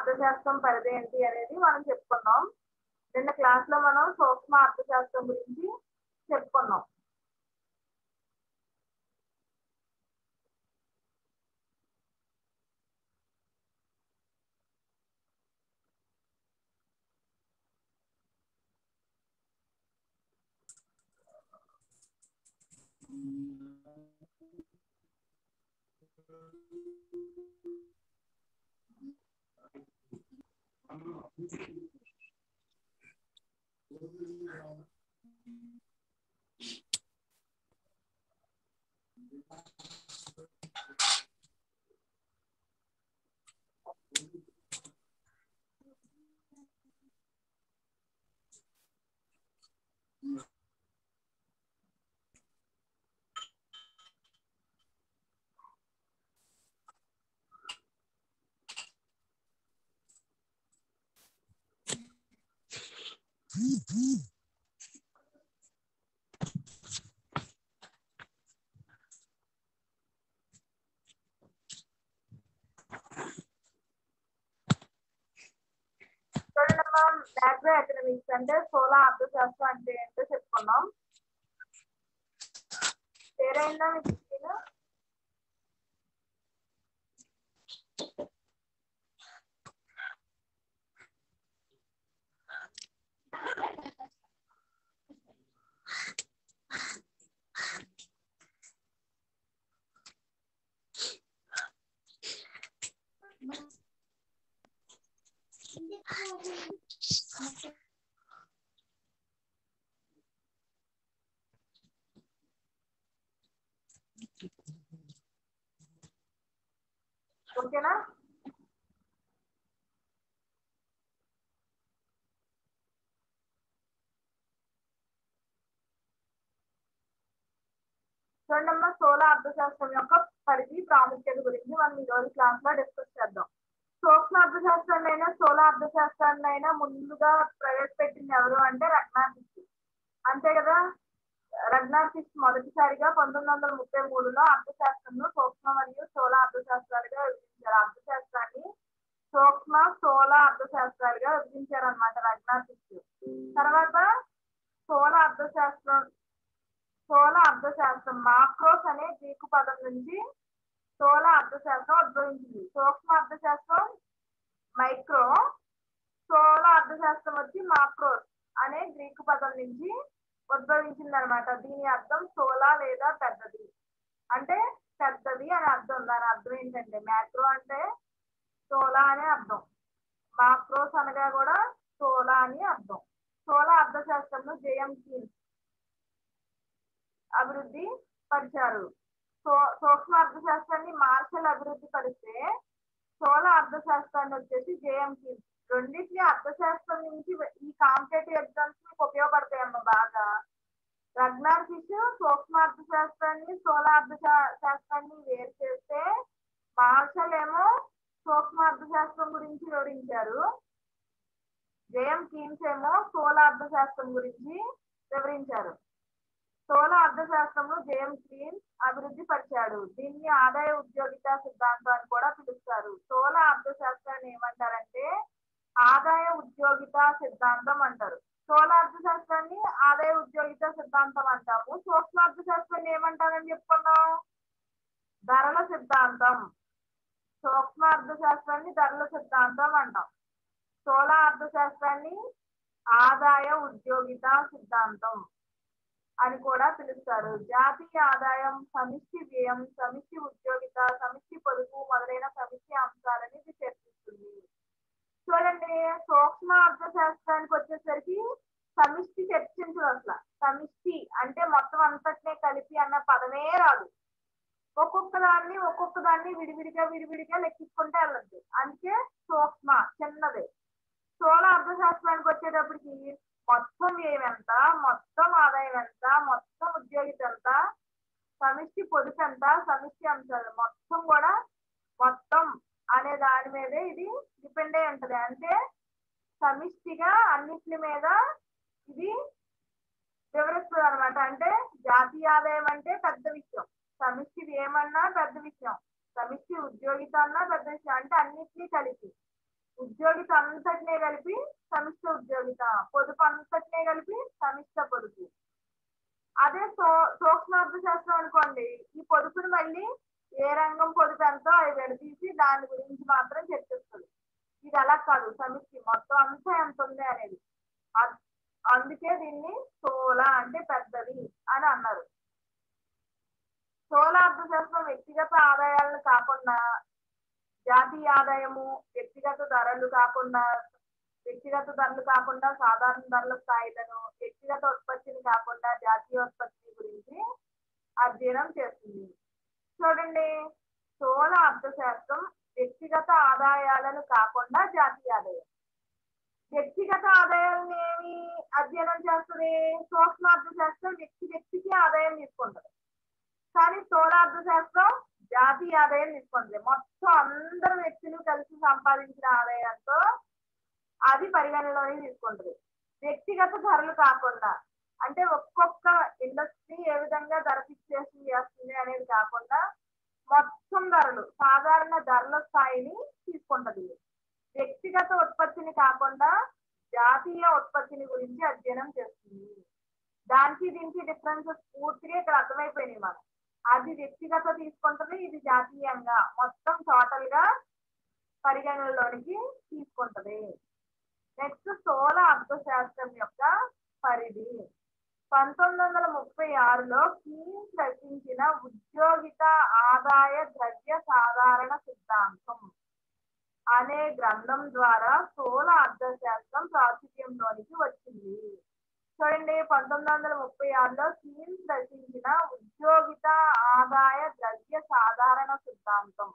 అర్థశాస్త్రం పరిధి ఏంటి అనేది మనం చెప్పుకున్నాం. నిన్న క్లాస్లో మనం సూక్ష్మ అర్థశాస్త్రం గురించి చెప్పుకున్నాం. చూడండి మనం మ్యాక్రో ఎకనామిక్స్ అంటే స్థూల అర్థశాస్త్రం అంటే ఏంటో చెప్పుకున్నాం పేరైందా మీకు ఓకేనా? చూడమ్మా స్థూల అర్థశాస్త్రం యొక్క పరిధి ప్రాముఖ్యత గురించి మనం ఈ రోజు క్లాస్లో డిస్కస్ చేద్దాం. సూక్ష్మ అర్థశాస్త్రాన్ని అయినా స్థూల అర్థశాస్త్రాన్ని అయినా ముందుగా ప్రవేశపెట్టింది ఎవరు అంటే రగ్నార్కిస్ట్ అంతే కదా? రగ్నార్కిస్ట్ మొదటిసారిగా పంతొమ్మిది వందల ముప్పై మూడులో అర్థశాస్త్రంను సూక్ష్మ మరియు స్థూల అర్థశాస్త్రాలుగా విభజించారు. అర్థశాస్త్రాన్ని సూక్ష్మ స్థూల అర్థశాస్త్రాలుగా విభజించారు అనమాట రగ్నార్కిస్ట్ తర్వాత స్థూల అర్థశాస్త్రం స్థూల అర్థశాస్త్రం మాక్రోస్ అనే గ్రీకు పదం నుంచి స్థూల అర్థశాస్త్రం ఉద్భవించింది. సూక్ష్మ అర్థశాస్త్రం మైక్రో స్థూల అర్థశాస్త్రం వచ్చి మాక్రోస్ అనే గ్రీకు పదం నుంచి ఉద్భవించింది అనమాట దీని అర్థం సోలా లేదా పెద్దది. అంటే పెద్దది అని అర్థం. దాని అర్థం ఏంటంటే మ్యాక్రో అంటే సోలా అనే అర్థం. మాక్రోస్ అనగా కూడా సోలా అని అర్థం. సోలా అర్థశాస్త్రంలో జేఎం కీన్స్ అభివృద్ధి పరిచారు. సో- సూక్ష్మ అర్థశాస్త్రాన్ని మార్షల్ అభివృద్ధి పరిస్తే సోల అర్థశాస్త్రాన్ని వచ్చేసి జేఎం కీన్స్ రెండింటిని అర్థశాస్త్రం నుంచి ఈ కాంపిటేటివ్ ఎగ్జామ్స్ మీకు ఉపయోగపడతాయమ్మ బాగా. రగ్నార్ ఫిష్ సూక్ష్మ అర్థశాస్త్రాన్ని స్థూల అర్థశాస్త్రాన్ని వేరు చేస్తే మార్షల్ ఏమో సూక్ష్మ అర్థశాస్త్రం గురించి వివరించారు. జయం కీన్స్ ఏమో స్థూల అర్థశాస్త్రం గురించి వివరించారు. స్థూల అర్థశాస్త్రము జేమ్ గ్రీన్ అభివృద్ధి పరిచాడు. దీన్ని ఆదాయ ఉద్యోగిత సిద్ధాంతం అని కూడా పిలుస్తారు. స్థూల అర్థశాస్త్రాన్ని ఏమంటారంటే ఆదాయ ఉద్యోగిత సిద్ధాంతం అంటారు. స్థూల అర్థశాస్త్రాన్ని ఆదాయ ఉద్యోగిత సిద్ధాంతం అంటాము. సూక్ష్మ అర్థశాస్త్రాన్ని ఏమంటారని చెప్పుకున్నాం ధరల సిద్ధాంతం. సూక్ష్మ అర్థశాస్త్రాన్ని ధరల సిద్ధాంతం అంటాం. స్థూల అర్థశాస్త్రాన్ని ఆదాయ ఉద్యోగిత సిద్ధాంతం అని కూడా పిలుస్తారు. జాతీయ ఆదాయం సమిష్టి వ్యయం సమిష్టి ఉద్యోగిత సమిష్టి పొదుపు మొదలైన సమిష్టి అంశాలని ఇది చర్చిస్తుంది. చూడండి సూక్ష్మ అర్థశాస్త్రానికి వచ్చేసరికి సమిష్టి చర్చించదు అసలు. సమిష్టి అంటే మొత్తం అంతటినే కలిపి అన్న పదమే రాదు. ఒక్కొక్క దాన్ని ఒక్కొక్క దాన్ని విడివిడిగా విడివిడిగా లెక్కించుకుంటే వెళ్ళద్దు. అందుకే సూక్ష్మ చిన్నది. స్థూల అర్థశాస్త్రానికి వచ్చేటప్పటికి మొత్తం ఏమెంత ఎంత మొత్తం ఆదాయం ఎంత మొత్తం ఉద్యోగిత ఎంత సమిష్టి పొదుపు ఎంత సమిష్టి అంశాలు. మొత్తం కూడా మొత్తం అనే దాని మీదే ఇది డిపెండ్ అయి ఉంటది. అంటే సమిష్టిగా అన్నిటి మీద ఇది వివరిస్తుంది అనమాట అంటే జాతీయ ఆదాయం అంటే పెద్ద విషయం. సమిష్టి ఏమన్నా పెద్ద విషయం. సమిష్టి ఉద్యోగిత అన్నా పెద్ద విషయం. అంటే అన్నిటినీ కలిపి. ఉద్యోగిత అంతటినే కలిపి సమిష్ట ఉద్యోగిత. పొదుపు అంతటినే కలిపి సమిష్ట పొదుపు. అదే సో సూక్ష్మార్థ శాస్త్రం అనుకోండి. ఈ పొదుపుని మళ్ళీ ఏ రంగం పొదుపు ఎంతో అవి విడదీసి దాని గురించి మాత్రం చర్చిస్తుంది. ఇది అలా కాదు. సమిష్టి మొత్తం అంతా ఎంత ఉంది అనేది. అందుకే దీన్ని స్థూల అంటే పెద్దది అని అన్నారు. స్థూల అర్థశాస్త్రం వ్యక్తిగత ఆదాయాలను కాకుండా జాతీయ ఆదాయము వ్యక్తిగత ధరలు కాకుండా వ్యక్తిగత ధరలు కాకుండా సాధారణ ధరల స్థాయిలను వ్యక్తిగత ఉత్పత్తిని కాకుండా జాతీయ ఉత్పత్తి గురించి అధ్యయనం చేస్తుంది. చూడండి. స్థూల అర్థశాస్త్రం వ్యక్తిగత ఆదాయాలను కాకుండా జాతీయ ఆదాయం వ్యక్తిగత ఆదాయాలను ఏమి అధ్యయనం చేస్తుంది? సూక్ష్మ అర్థశాస్త్రం వ్యక్తి వ్యక్తికి ఆదాయం తీసుకుంటుంది. కానీ స్థూల అర్థశాస్త్రం జాతీయ ఆదాయం తీసుకుంటుంది. మొత్తం అందరు వ్యక్తులు కలిసి సంపాదించిన ఆదాయంతో అది పరిగణలోకి తీసుకుంటుంది. వ్యక్తిగత ధరలు కాకుండా అంటే ఒక్కొక్క ఇండస్ట్రీ ఏ విధంగా ధర ఫిక్సేషన్ చేస్తుంది అనేది కాకుండా మొత్తం ధరలు సాధారణ ధరల స్థాయిని తీసుకుంటది. వ్యక్తిగత ఉత్పత్తిని కాకుండా జాతీయ ఉత్పత్తిని గురించి అధ్యయనం చేస్తుంది. దానికి దీనికి డిఫరెన్సెస్ పూర్తిగా ఇక్కడ అర్థమైపోయినాయి మనం అది వ్యక్తిగత తీసుకుంటది ఇది జాతీయంగా మొత్తం టోటల్గా పరిగణనలోనికి తీసుకుంటది. నెక్స్ట్ స్థూల అర్థశాస్త్రం యొక్క పరిధి. పంతొమ్మిది వందల ముప్పై ఆరులో కీన్స్ రచించిన ఉద్యోగిత ఆదాయ ద్రవ్య సాధారణ సిద్ధాంతం అనే గ్రంథం ద్వారా స్థూల అర్థశాస్త్రం ప్రాచుర్యంలోనికి వచ్చింది. చూడండి పంతొమ్మిది వందల ముప్పై ఆరులో కీన్స్ రచించిన ఉద్యోగిత ఆదాయ ద్రవ్య సాధారణ సిద్ధాంతం.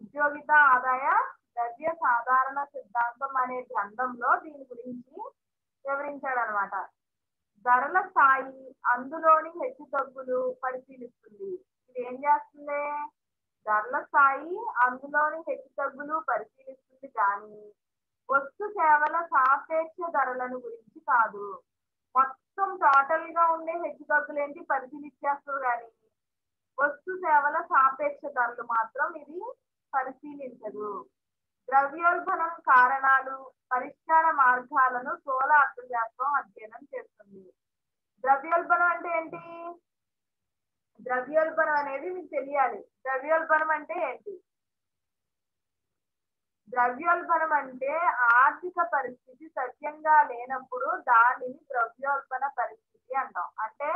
ఉద్యోగిత ఆదాయ ద్రవ్య సాధారణ సిద్ధాంతం అనే గ్రంథంలో దీని గురించి వివరించాడనమాట ధరల స్థాయి అందులోని హెచ్చు తగ్గులు పరిశీలిస్తుంది. ఇది ఏం చేస్తుంది? ధరల స్థాయి అందులోని హెచ్చు తగ్గులు పరిశీలిస్తుంది కానీ వస్తు సేవల సాపేక్ష ధరలను గురించి కాదు. మొత్తం టోటల్గా ఉండే హెచ్చు తగ్గులు ఏంటి పరిశీలించేస్తారు కానీ వస్తు సేవల సాపేక్ష ధరలు మాత్రం ఇది పరిశీలించదు. ద్రవ్యోల్బణం కారణాలు పరిష్కార మార్గాలను స్థూల అర్థశాస్త్రం అధ్యయనం చేస్తుంది. ద్రవ్యోల్బణం అంటే ఏంటి? ద్రవ్యోల్బణం అనేది మీకు తెలియాలి. ద్రవ్యోల్బణం అంటే ఏంటి? ద్రవ్యోల్బణం అంటే ఆర్థిక పరిస్థితి సవ్యంగా లేనప్పుడు దానిని ద్రవ్యోల్బణ పరిస్థితి అంటాం. అంటే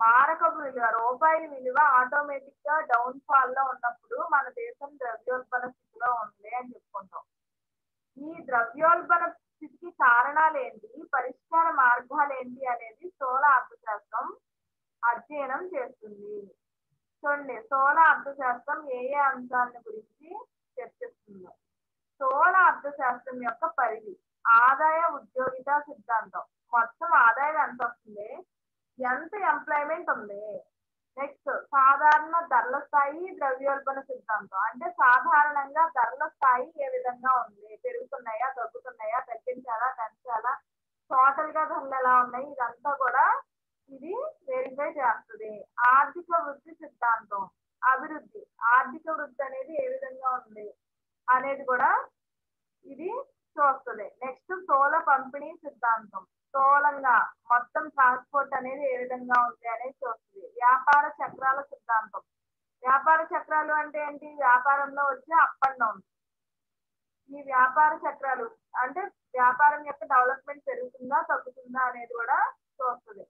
మారకపు విలువ రూపాయి విలువ ఆటోమేటిక్గా డౌన్ ఫాల్లో ఉన్నప్పుడు మన దేశం ద్రవ్యోల్బణ స్థితిలో ఉంది అని చెప్పుకుంటాం. ఈ ద్రవ్యోల్బణ స్థితికి కారణాలు ఏంటి? పరిష్కార మార్గాలు ఏంటి అనేది స్థూల అర్థశాస్త్రం అధ్యయనం చేస్తుంది. చూడండి స్థూల అర్థశాస్త్రం ఏ ఏ అంశాలను గురించి చర్చిస్తుందో. స్థూల అర్థశాస్త్రం యొక్క పరిధి ఆదాయ ఉద్యోగిత సిద్ధాంతం. మొత్తం ఆదాయం ఎంత వస్తుంది? ఎంత ఎంప్లాయ్మెంట్ ఉంది? నెక్స్ట్ సాధారణ ధరల స్థాయి ద్రవ్యోల్బణ సిద్ధాంతం. అంటే సాధారణంగా ధరల స్థాయి ఏ విధంగా ఉంది? పెరుగుతున్నాయా? తగ్గుతున్నాయా? తగ్గించాలా? పెంచాలా? టోటల్గా ధరలు ఎలా ఉన్నాయి? ఇదంతా కూడా ఇది వెరిఫై చేస్తుంది. ఆర్థిక వృద్ధి సిద్ధాంతం. అభివృద్ధి. ఆర్థిక వృద్ధి అనేది ఏ విధంగా ఉంది? అనేది కూడా ఇది చూస్తుంది. నెక్స్ట్ స్థూల పంపిణీ సిద్ధాంతం. స్థూలంగా మొత్తం ట్రాన్స్పోర్ట్ అనేది ఏ విధంగా ఉంది అనేది చూస్తుంది. వ్యాపార చక్రాల సిద్ధాంతం. వ్యాపార చక్రాలు అంటే ఏంటి? వ్యాపారంలో వచ్చే అప్ అండ్ డౌన్ ఈ వ్యాపార చక్రాలు అంటే వ్యాపారం యొక్క డెవలప్మెంట్ పెరుగుతుందా తగ్గుతుందా అనేది కూడా చూస్తుంది.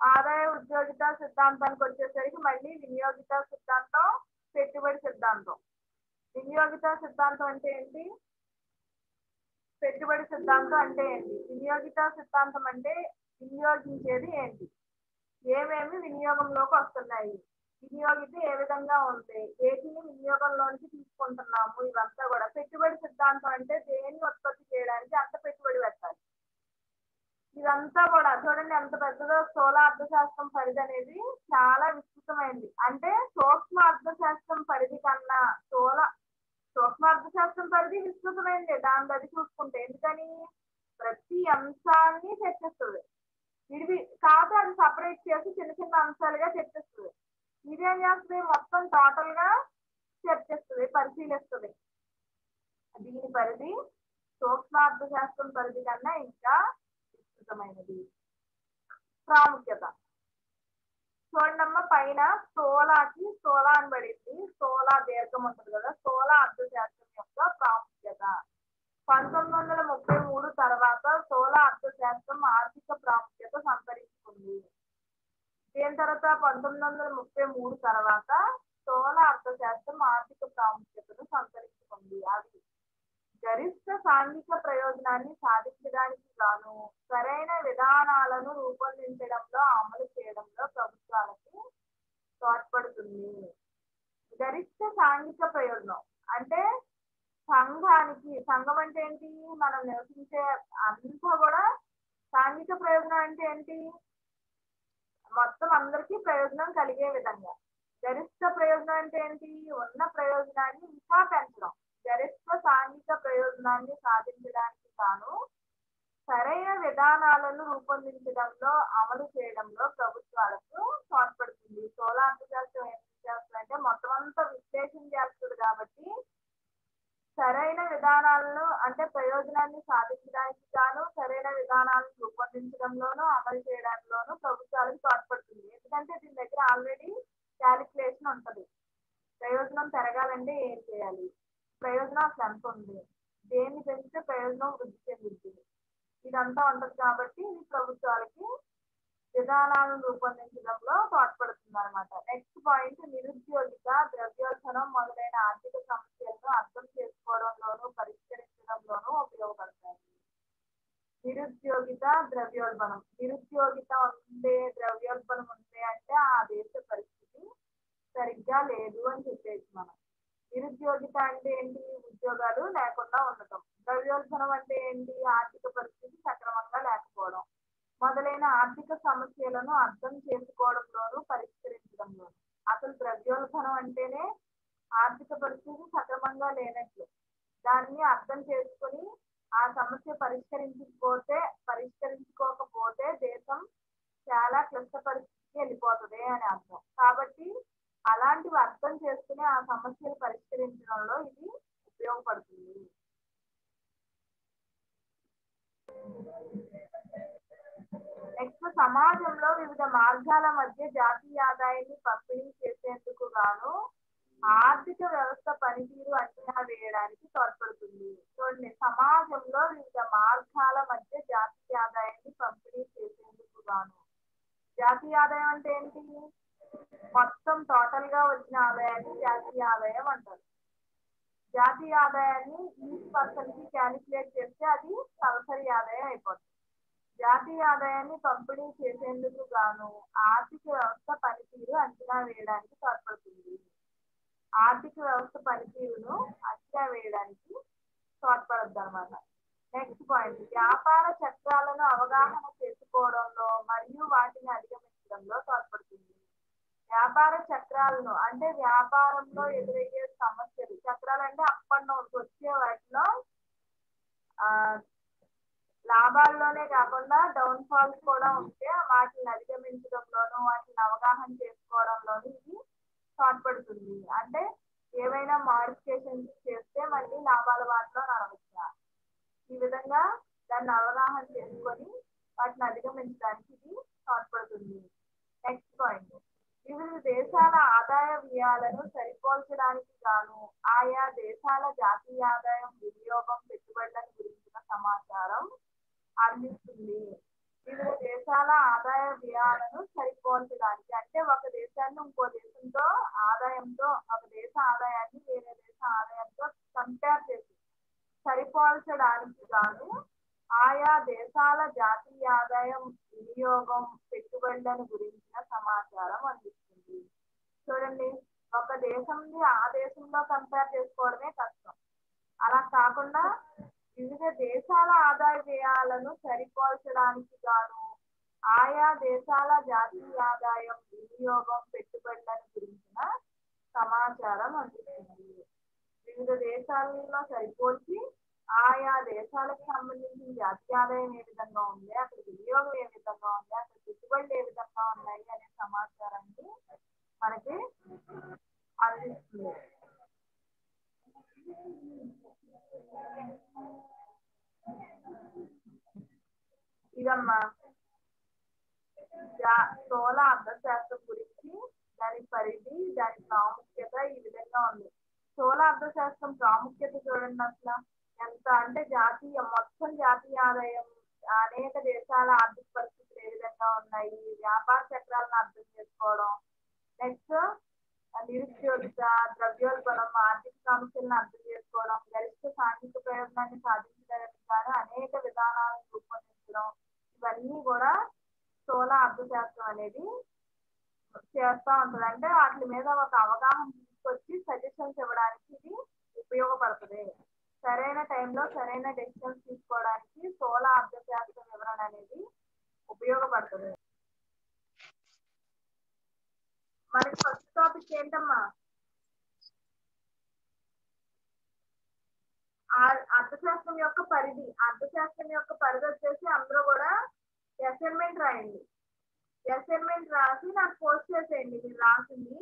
ఆదాయ ఉద్యోగిత సిద్ధాంతానికి వచ్చేసరికి మళ్ళీ వినియోగిత సిద్ధాంతం పెట్టుబడి సిద్ధాంతం. వినియోగిత సిద్ధాంతం అంటే ఏంటి? పెట్టుబడి సిద్ధాంతం అంటే ఏంటి? వినియోగిత సిద్ధాంతం అంటే వినియోగించేది ఏంటి? ఏమేమి వినియోగంలోకి వస్తున్నాయి? వినియోగిత ఏ విధంగా ఉంది వేటిని వినియోగంలోనికి తీసుకుంటున్నాము? ఇవంతా కూడా పెట్టుబడి సిద్ధాంతం అంటే దేన్ని ఉత్పత్తి చేయడానికి అంత పెట్టుబడి పెట్టాలి? ఇదంతా కూడా చూడండి ఎంత పెద్దదో స్థూల అర్థశాస్త్రం పరిధి అనేది చాలా విస్తృతమైంది. అంటే సూక్ష్మ అర్థశాస్త్రం పరిధి కన్నా స్థూల సూక్ష్మ అర్థశాస్త్రం పరిధి విస్తృతమైంది. దాని అది చూసుకుంటే ఎందుకని? ప్రతి అంశాన్ని చర్చిస్తుంది విడివి కాదు అది సపరేట్ చేసి చిన్న చిన్న అంశాలుగా చర్చిస్తుంది ఇదేం చేస్తుంది మొత్తం టోటల్గా చర్చిస్తుంది పరిశీలిస్తుంది. దీని పరిధి సూక్ష్మ అర్థశాస్త్రం పరిధి కన్నా ఇంకా విస్తృతమైనది. ప్రాముఖ్యత. చూడండమ్మ పైన సోలాకి సోలా అని పడింది. సోలా దీర్ఘం ఉంటుంది కదా సోలా అర్థశాస్త్రం యొక్క ప్రాముఖ్యత. పంతొమ్మిది వందల ముప్పై మూడు తర్వాత సోలా అర్థశాస్త్రం ఆర్థిక ప్రాముఖ్యత సంతరించుకుంది. దీని తర్వాత పంతొమ్మిది వందల ముప్పై మూడు తర్వాత సోలా అర్థశాస్త్రం ఆర్థిక ప్రాముఖ్యతను సంతరించుకుంది. అది గరిష్ట సాంఘిక ప్రయోజనాన్ని సాధించడానికి గాను సరైన విధానాలను రూపొందించడంలో అమలు చేయడంలో ప్రభుత్వాలకు తోడ్పడుతుంది. గరిష్ట సాంఘిక ప్రయోజనం అంటే సంఘానికి సంఘం అంటే ఏంటి? మనం నివసించే అంతా కూడా సాంఘిక ప్రయోజనం అంటే ఏంటి? మొత్తం అందరికీ ప్రయోజనం కలిగే విధంగా. గరిష్ట ప్రయోజనం అంటే ఏంటి? ఉన్న ప్రయోజనాన్ని ఇంకా పెంచడం. గరిష్ట సాంఘిక ప్రయోజనాన్ని సాధించడానికి గాను సరైన విధానాలను రూపొందించడంలో అమలు చేయడంలో ప్రభుత్వాలకు తోడ్పడుతుంది. సోలార్ అర్థశాస్త్రం ఏం చేస్తుందంటే మొత్తం అంతా విశ్లేషణ చేస్తుంది కాబట్టి సరైన విధానాలను అంటే ప్రయోజనాన్ని సాధించడానికి గాను సరైన విధానాలను రూపొందించడంలోనూ అమలు చేయడంలోనూ ప్రభుత్వాలకు తోడ్పడుతుంది. ఎందుకంటే దీని దగ్గర ఆల్రెడీ క్యాలిక్యులేషన్ ఉంటుంది. ప్రయోజనం పెరగాలంటే ఏం చేయాలి? ప్రయోజనాలు ఎంత ఉంది? దేన్ని పెంచితే ప్రయోజనం వృద్ధి చెందుద్ది? ఇదంతా ఉంటది కాబట్టి ఇది ప్రభుత్వాలకి విధానాలను రూపొందించడంలో తోడ్పడుతుంది అనమాట నెక్స్ట్ పాయింట్ నిరుద్యోగిత ద్రవ్యోల్బణం మొదలైన ఆర్థిక సమస్యలను అర్థం చేసుకోవడంలోనూ పరిష్కరించడంలోనూ ఉపయోగపడతాయి. నిరుద్యోగిత ద్రవ్యోల్బణం. నిరుద్యోగిత ఉండే ద్రవ్యోల్బణం ఉంది అంటే ఆ దేశ పరిస్థితి సరిగ్గా లేదు అని చెప్పేసి మనం. నిరుద్యోగిత అంటే ఏంటి? ఉద్యోగాలు లేకుండా ఉండటం. ద్రవ్యోల్బణం అంటే ఏంటి? ఆర్థిక పరిస్థితి సక్రమంగా లేకపోవడం. మొదలైన ఆర్థిక సమస్యలను అర్థం చేసుకోవడంలోను పరిష్కరించడంలోను. అసలు ద్రవ్యోల్బణం అంటేనే ఆర్థిక పరిస్థితి సక్రమంగా లేనట్లు. దాన్ని అర్థం చేసుకుని ఆ సమస్య పరిష్కరించకపోతే పరిష్కరించుకోకపోతే దేశం చాలా క్లిష్ట పరిస్థితికి వెళ్ళిపోతుంది అని అర్థం. కాబట్టి అర్థం చేసుకుని ఆ సమస్యను పరిష్కరించడంలో ఇది ఉపయోగపడుతుంది. నెక్స్ట్ సమాజంలో వివిధ మార్గాల మధ్య జాతీయ ఆదాయాన్ని పంపిణీ చేసేందుకు గాను ఆర్థిక వ్యవస్థ పనితీరు అంచనా వేయడానికి తోడ్పడుతుంది. చూడండి సమాజంలో వివిధ మార్గాల మధ్య జాతీయ ఆదాయాన్ని పంపిణీ చేసేందుకు గాను. జాతీయ ఆదాయం అంటే ఏంటి? మొత్తం టోటల్గా వచ్చిన ఆదాయాన్ని జాతీయ ఆదాయం అంటారు. జాతీయ ఆదాయాన్ని ఈచ్ పర్సన్కి క్యాలిక్యులేట్ చేస్తే అది తలసరి ఆదాయం అయిపోతుంది. జాతీయ ఆదాయాన్ని పంపిణీ చేసేందుకు గాను ఆర్థిక వ్యవస్థ పనితీరు అంచనా వేయడానికి తోడ్పడుతుంది. ఆర్థిక వ్యవస్థ పనితీరును అంచనా వేయడానికి తోడ్పడద్దు అనమాట నెక్స్ట్ పాయింట్ వ్యాపార చక్రాలను అవగాహన చేసుకోవడంలో మరియు వాటిని అధిగమించడంలో తోడ్పడుతుంది. వ్యాపార చక్రాలను అంటే వ్యాపారంలో ఎదురయ్యే సమస్యలు చక్రాలు అంటే అప్ అండ్ డౌన్స్ వచ్చే వాటిలో ఆ లాభాల్లోనే కాకుండా డౌన్ ఫాల్స్ కూడా ఉంటే వాటిని అధిగమించడంలోనూ వాటిని అవగాహన చేసుకోవడంలోనూ ఇది తోడ్పడుతుంది. అంటే ఏవైనా మాడిఫికేషన్స్ చేస్తే మళ్ళీ లాభాల వాటిలో నడవచ్చా? ఈ విధంగా దాన్ని అవగాహన చేసుకొని వాటిని అధిగమించడానికి ఇది తోడ్పడుతుంది. నెక్స్ట్ పాయింట్ వివిధ దేశాల ఆదాయ వ్యయాలను సరిపోల్చడానికి గాను ఆయా దేశాల జాతీయ ఆదాయం వినియోగం పెట్టుబడులను గురించిన సమాచారం అందిస్తుంది. వివిధ దేశాల ఆదాయ వ్యయాలను సరిపోల్చడానికి అంటే ఒక దేశాన్ని ఇంకో దేశంతో ఆదాయంతో ఒక దేశ ఆదాయాన్ని వేరే దేశ ఆదాయంతో కంపేర్ చేసి సరిపోల్చడానికి గాను ఆయా దేశాల జాతీయ ఆదాయం వినియోగం పెట్టుబడులను గురించిన సమాచారం అందిస్తుంది. చూడండి ఒక దేశంని ఆ దేశంలో కంపేర్ చేసుకోవడమే కష్టం. అలా కాకుండా వివిధ దేశాల ఆదాయ వ్యయాలను సరిపోల్చడానికి గాను ఆయా దేశాల జాతీయ ఆదాయం వినియోగం పెట్టుబడులను గురించిన సమాచారం అందిస్తుంది. వివిధ దేశాలలో సరిపోల్చి ఆయా దేశాలకు సంబంధించింది అత్యాదాయం ఏ విధంగా ఉంది? అక్కడ వినియోగం ఏ విధంగా ఉంది? అక్కడ పెట్టుబడులు ఏ విధంగా ఉన్నాయి? అనే సమాచారాన్ని మనకి అందిస్తుంది. ఇదమ్మా. స్థూల అర్థశాస్త్రం గురించి దాని పరిధి దాని ప్రాముఖ్యత ఈ విధంగా ఉంది. స్థూల అర్థశాస్త్రం ప్రాముఖ్యత చూడండి అసలు. ఎంత అంటే జాతీయ మొత్తం జాతీయ ఆదాయం అనేక దేశాల ఆర్థిక పరిస్థితులు ఏ విధంగా ఉన్నాయి వ్యాపార చక్రాలను అర్థం చేసుకోవడం నెక్స్ట్ నిరుద్యోగిత ద్రవ్యోల్బణం ఆర్థిక సమస్యలను అర్థం చేసుకోవడం గరిష్ట సాంఘిక ప్రయోజనాన్ని సాధించడానికి కానీ అనేక విధానాలను రూపొందించడం ఇవన్నీ కూడా స్థూల అర్థశాస్త్రం అనేది చేస్తూ ఉంటుంది. అంటే వాటి మీద ఒక అవగాహన తీసుకొచ్చి సజెషన్స్ ఇవ్వడానికి ఇది ఉపయోగపడుతుంది. సరైన టైంలో సరైన డెసిషన్స్ తీసుకోవడానికి స్థూల అర్థశాస్త్ర వివరణ అనేది ఉపయోగపడుతుంది. మనకి ఫస్ట్ టాపిక్ ఏంటమ్మా? అర్థశాస్త్రం యొక్క పరిధి. అర్థశాస్త్రం యొక్క పరిధి వచ్చేసి అందరూ కూడా అసైన్మెంట్ రాయండి. అసైన్మెంట్ రాసి నాకు పోస్ట్ చేసేయండి. మీరు రాసింది.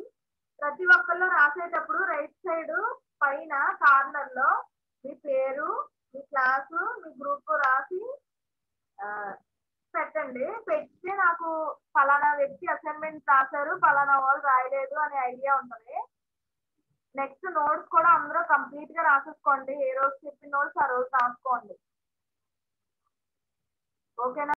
ప్రతి ఒక్కళ్ళు రాసేటప్పుడు రైట్ సైడ్ పైన కార్నర్లో మీ పేరు మీ క్లాసు మీ గ్రూప్ రాసి పెట్టండి. పెడితే నాకు ఫలానా వ్యక్తి అసైన్మెంట్ రాశారు ఫలానా వాళ్ళు రాయలేదు అనే ఐడియా ఉంటుంది. నెక్స్ట్ నోట్స్ కూడా అందరూ కంప్లీట్గా రాసేసుకోండి. ఏ రోజు చెప్పిన నోట్స్ ఆ రోజు రాసుకోండి. ఓకేనా